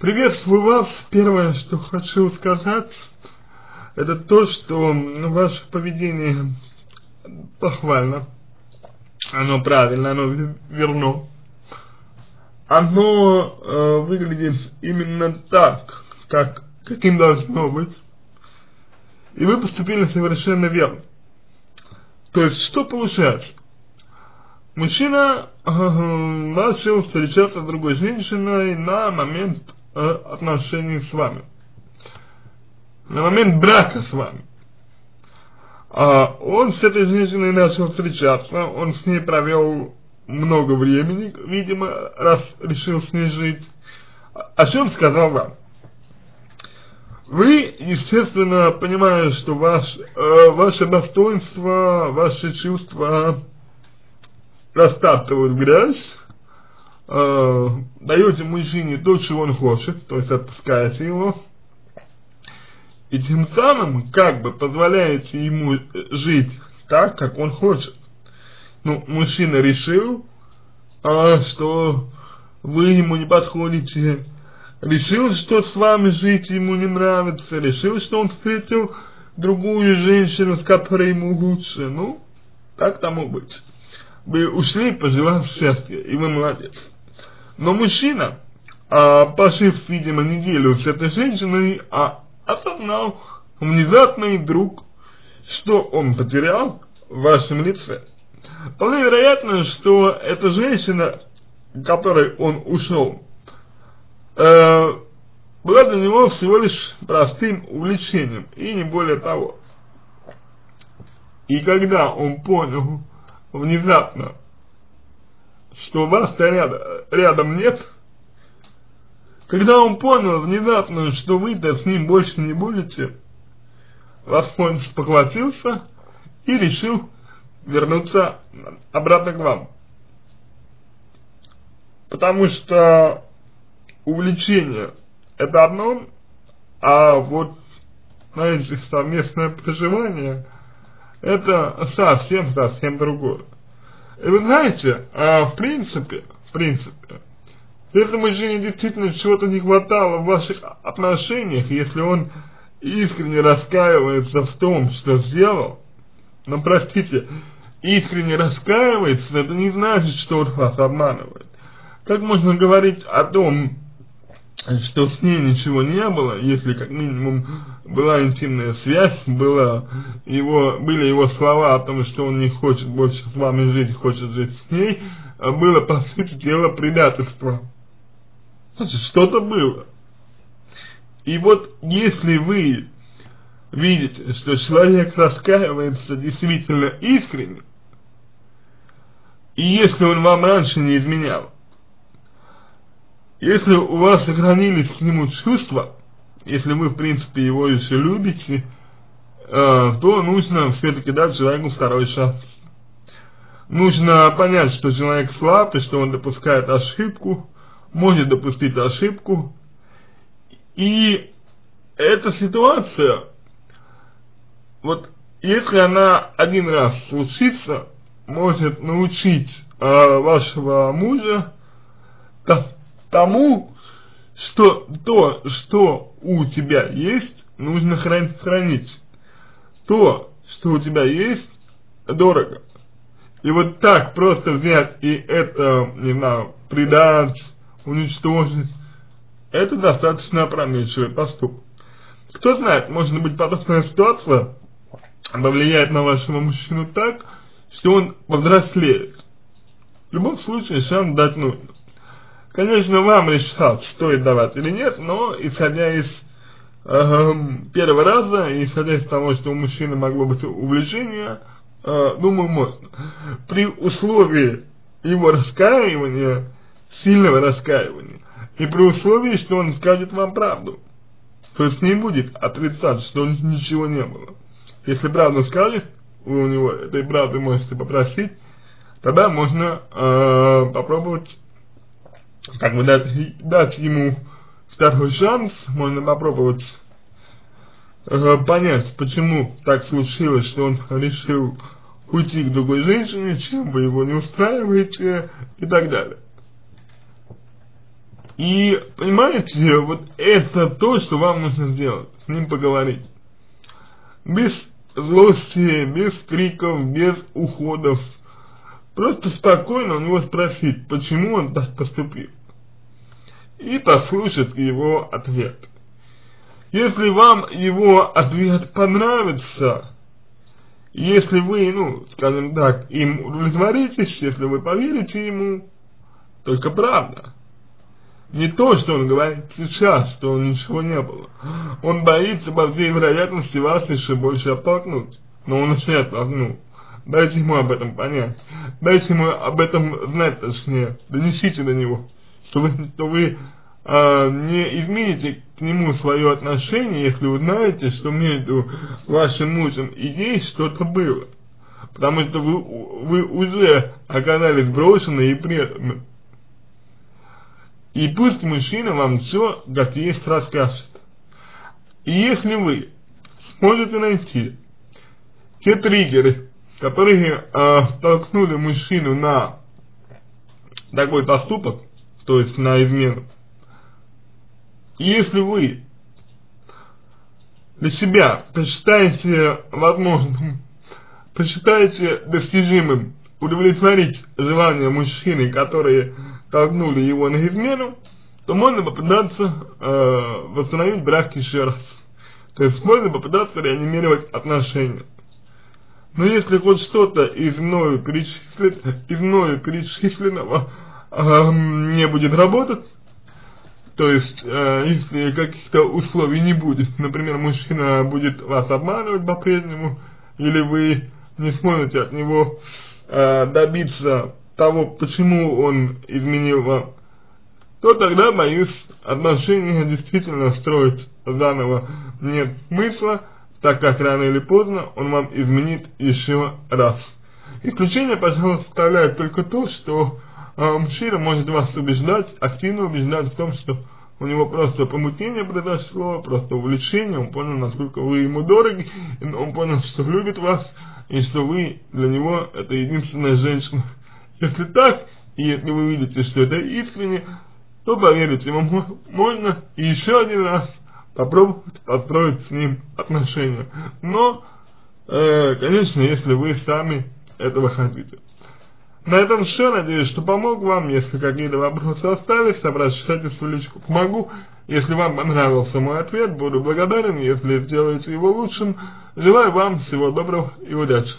Приветствую вас. Первое, что хочу сказать, это то, что ваше поведение похвально, оно правильно, оно верно. Оно э, выглядит именно так, как, каким должно быть. И вы поступили совершенно верно. То есть, что получается? Мужчина э, начал встречаться с другой женщиной на момент отношений с вами. На момент брака с вами. А он с этой женщиной начал встречаться, он с ней провел много времени, видимо, раз решил с ней жить. О чем сказал вам? Вы, естественно, понимая, что ваш, э, ваше достоинство, ваши чувства растаптывают грязь, э, даете мужчине то, чего он хочет, то есть отпускаете его, и тем самым как бы позволяете ему жить так, как он хочет. Ну, мужчина решил, а, что вы ему не подходите, решил, что с вами жить ему не нравится, решил, что он встретил другую женщину, с которой ему лучше, ну, так тому быть. Вы ушли, пожелав счастья, и вы молодец. Но мужчина, а, пожив, видимо, неделю с этой женщиной, а, осознал внезапно и вдруг, что он потерял в вашем лице. Вполне вероятно, что эта женщина, которой он ушел, э, была для него всего лишь простым увлечением, и не более того. И когда он понял внезапно, что вас-то рядом, рядом нет, когда он понял внезапно, что вы-то с ним больше не будете, Господь спохватился и решил вернуться обратно к вам. Потому что увлечение это одно, а вот, знаете, совместное проживание это совсем-совсем другое. И вы знаете, а, в принципе, в принципе, если мужчине действительно чего-то не хватало в ваших отношениях, если он искренне раскаивается в том, что сделал, но простите, искренне раскаивается, это не значит, что он вас обманывает. Как можно говорить о том, что с ней ничего не было, если как минимум была интимная связь, было его, были его слова о том, что он не хочет больше с вами жить, хочет жить с ней, а было по сути дела предательство. Значит, что-то было. И вот если вы видите, что человек раскаивается действительно искренне, и если он вам раньше не изменял, если у вас сохранились к нему чувства, если вы в принципе его еще любите, э, то нужно все-таки дать человеку второй шанс. Нужно понять, что человек слаб и что он допускает ошибку, может допустить ошибку, и эта ситуация, вот если она один раз случится, может научить э, вашего мужа тому, что то, что у тебя есть, нужно хранить. То, что у тебя есть, дорого. И вот так просто взять и это, не знаю, предать, уничтожить, это достаточно опрометчивый поступок. Кто знает, может быть подобная ситуация повлияет на вашего мужчину так, что он повзрослеет. В любом случае шанс дать нужно. Конечно, вам решать, стоит давать или нет, но исходя из э, первого раза, исходя из того, что у мужчины могло быть увлечение, э, думаю, можно. При условии его раскаивания, сильного раскаивания, и при условии, что он скажет вам правду. То есть не будет отрицать, что ничего не было. Если правду скажет, вы у него этой правды можете попросить, тогда можно э, попробовать как бы дать, дать ему второй шанс, можно попробовать э, понять, почему так случилось, что он решил уйти к другой женщине, чем вы его не устраиваете и так далее. И, понимаете, вот это то, что вам нужно сделать, с ним поговорить. Без злости, без криков, без уходов. Просто спокойно у него спросить, почему он так поступил. И послушать его ответ. Если вам его ответ понравится, если вы, ну, скажем так, им удовлетворитесь, если вы поверите ему, только правда. Не то, что он говорит сейчас, что ничего не было. Он боится, по всей вероятности, вас еще больше оттолкнуть. Но он уже оттолкнул. Дайте ему об этом понять. Дайте ему об этом знать точнее. Донесите до него, что вы, что вы э, не измените к нему свое отношение, если вы знаете, что между вашим мужем и ей что-то было. Потому что вы, вы уже оказались брошены и преданы. И пусть мужчина вам все как есть расскажет. И если вы сможете найти те триггеры, которые э, толкнули мужчину на такой поступок, то есть на измену, если вы для себя посчитаете возможным, посчитаете достижимым удовлетворить желания мужчины, которые толкнули его на измену, то можно попытаться э, восстановить брак еще раз. То есть можно попытаться реанимировать отношения. Но если хоть что-то из мною, перечислен, из мною перечисленного не будет работать, то есть, э, если каких-то условий не будет, например, мужчина будет вас обманывать по-прежнему, или вы не сможете от него э, добиться того, почему он изменил вам, то тогда, боюсь, отношения действительно строить заново нет смысла, так как рано или поздно он вам изменит еще раз. Исключение, пожалуй, составляет только то, что мужчина может вас убеждать, активно убеждать в том, что у него просто помутнение произошло, просто увлечение, он понял, насколько вы ему дороги, он понял, что любит вас, и что вы для него это единственная женщина. Если так, и если вы видите, что это искренне, то поверьте, вам можно и еще один раз попробовать построить с ним отношения. Но, э, конечно, если вы сами этого хотите. На этом все. Надеюсь, что помог вам. Если какие-то вопросы остались, обращайтесь в личку. Помогу. Если вам понравился мой ответ, буду благодарен, если сделаете его лучшим. Желаю вам всего доброго и удачи.